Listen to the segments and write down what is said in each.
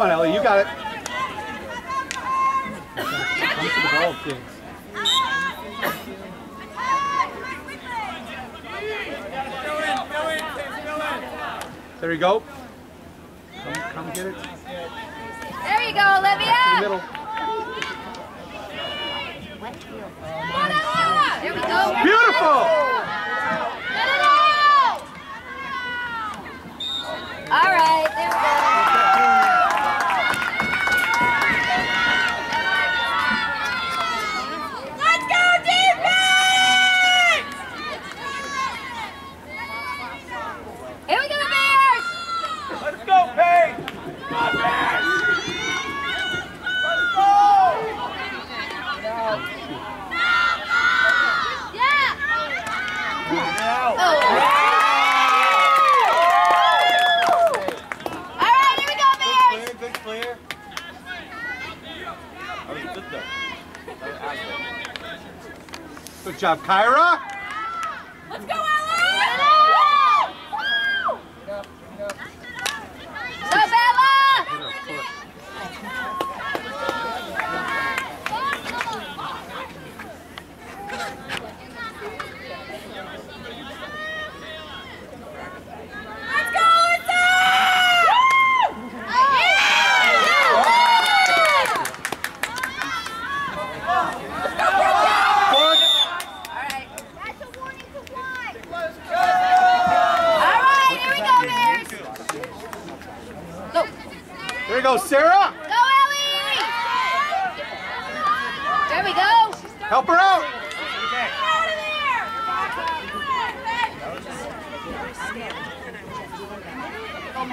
Come on, Ellie, you got it. There you go. Come, come get it. There you go, Olivia. middle. There we go. Beautiful. Good job, Kyra. Let's go,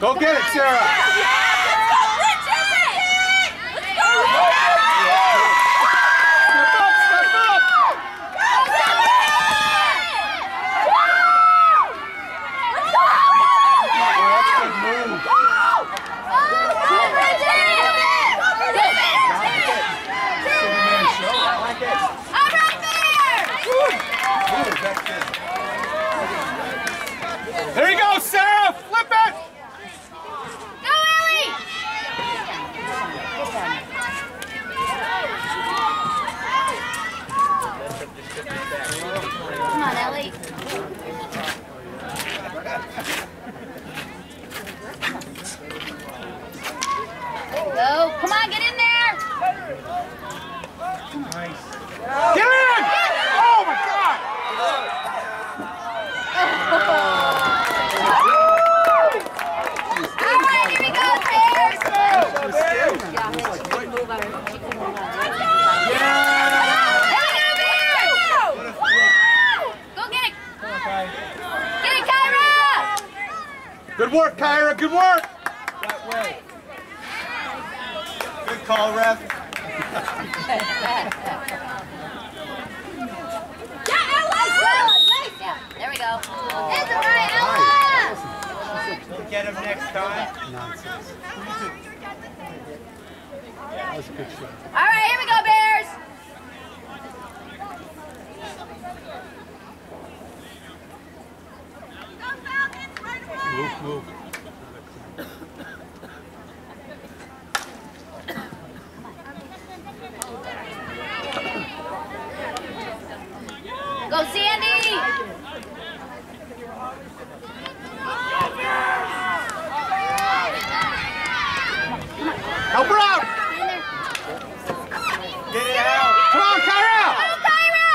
Go get it, Sarah! Good work, Kyra. Good work. That way. Good call, ref. yeah, Ella! Nice, yeah. There we go. It's all right, Ella! Get him next time. Nonsense. That was a good shot. All right, here we go, Bears. Move, move. Go, Sandy! Help her out! Get it out. Come on, Kyra! Go, Kyra!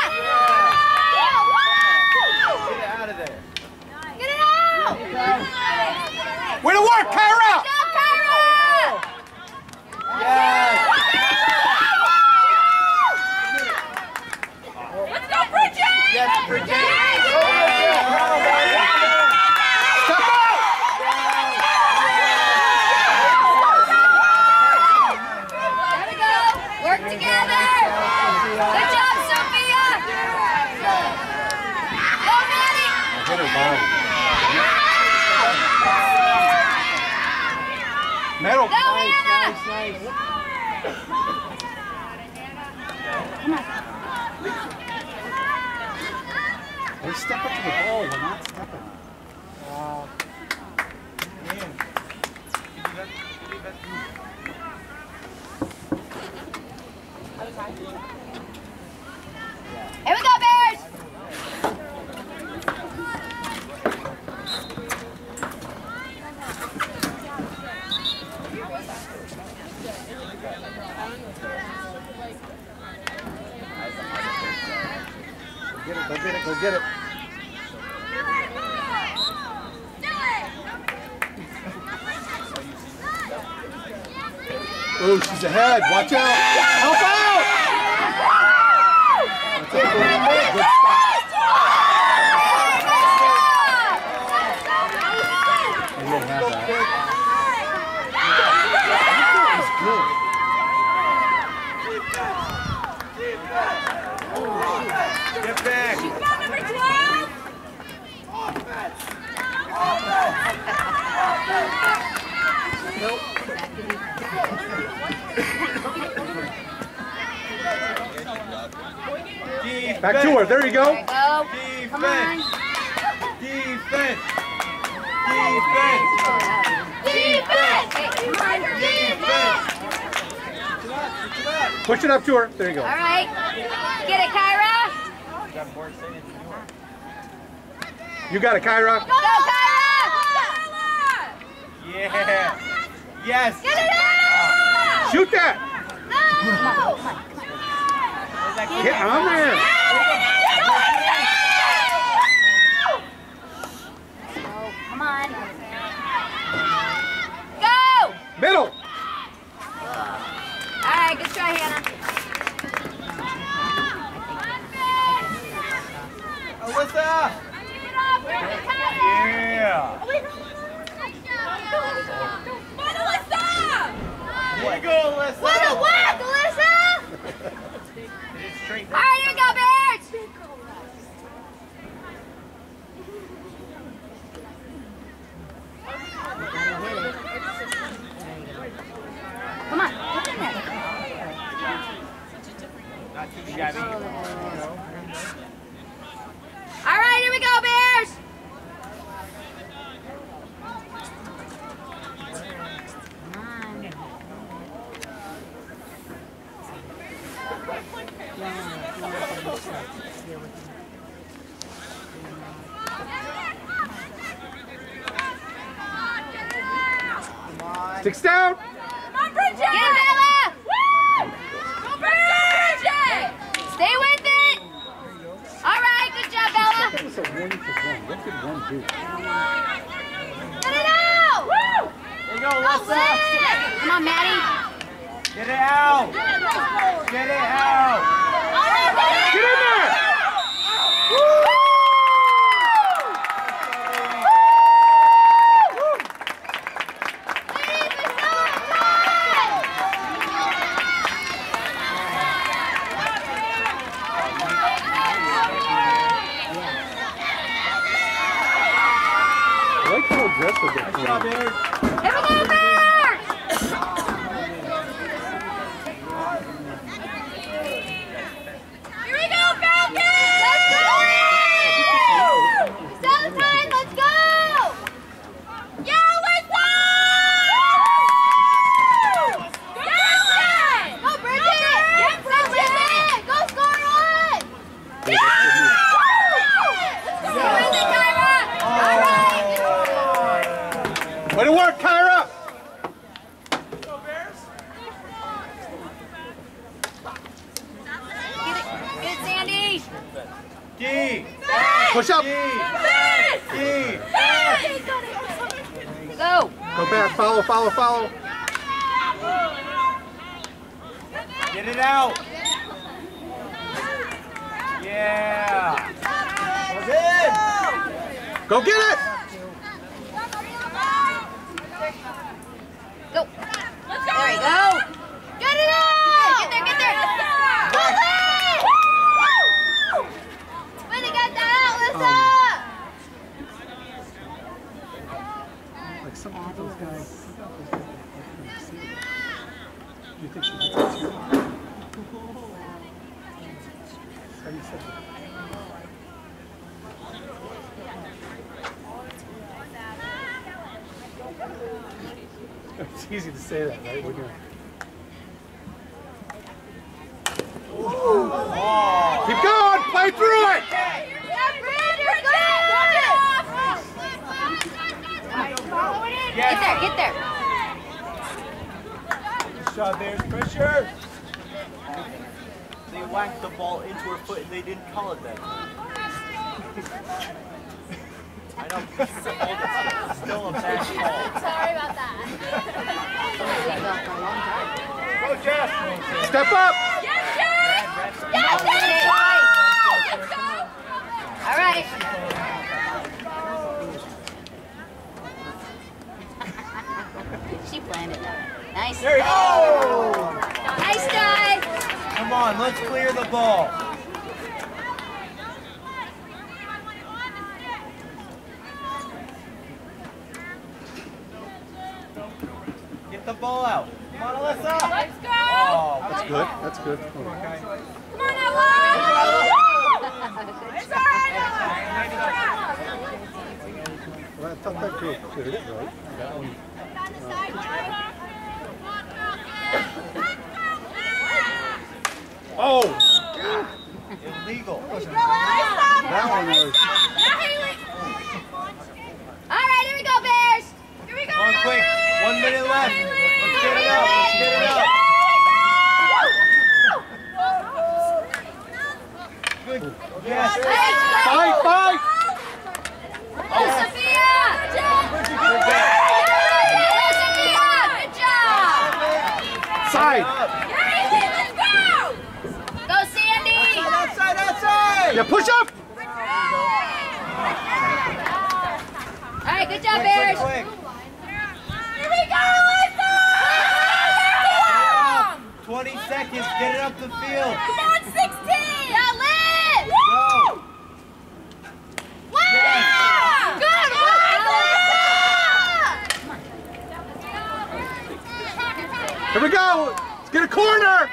Get it out of there. Get it out! Way to work, Kyra! Go, Kyra! Yes. Let's go, Bridget! Yes, Bridget. Step out! There we go. Work together. Good job, Sophia. Go, Maddie. Hit her body. Metal. Go, Hannah. They step up to the ball. We're not stepping. Here we go, Bears. Get it, go get it, go get it. Oh, she's ahead. Watch out. Help out! That's a good, good stop. You don't have that. He's good. Get back. Defense. Back to her. There you go. There you go. Come on. Defense. Defense. Defense. Hey, come on. Defense. Push it up to her. There you go. All right. Get it, Kyra. You got it, Kyra. Go, Kyra. Yeah. Yes. Get it out. Shoot that. No. Get on there. Come on. Go. Middle. All right, good try, Hannah. Alyssa. Yeah. Way to go, Alyssa. What a whack, Alyssa! Hit it straight. All right, here we go, Bears. Come on. Not too shabby. All right, here we go, Bears. Sticks down. Come on, Bridget. Get it, Bella. Woo! Go, Bridget. Stay with it. All right, good job, Bella. That was a one for one. What did one do? Get it out. Woo! There you go, Go, Alyssa. Come on, Maddie. Get it out. Get it out. Way to work, Kyra! D. Push up. D. D. Go. Go back. Follow, follow, follow. Get it out. Yeah. Go get it. It's easy to say that, right? When you're... Keep going! Play through it! Get there, get there. Good shot, there's pressure. They whacked the ball into her foot and they didn't call it that. I know, because it's still, still a bad call. Sorry about that. Go, Jeff! Step up! All right. She planned it though. Nice. There you go! Nice dive. Come on, let's clear the ball. Get the ball out. Come on, Alyssa. Let's go. Oh, That's good. That's good. Come on, Ella. It's all right, Well, I thought that group cleared it, right? That one. Oh! illegal. That one was. All right, here we go, Bears. Here we go. Come on, quick. One minute left. Let's get it out. Let's get it out. Good. Yes. Fight, fight! Oh, Sophia. Good job. Side! Let's go. Go, Sandy. Outside, outside. Yeah, push up! All right, good job, Quick, quick, Bears. quick. Here we go, Alyssa. 20 seconds. Get it up the field. On, 16. Got lit. Go. Wow. Yes. Good work, Here we go! Let's get a corner!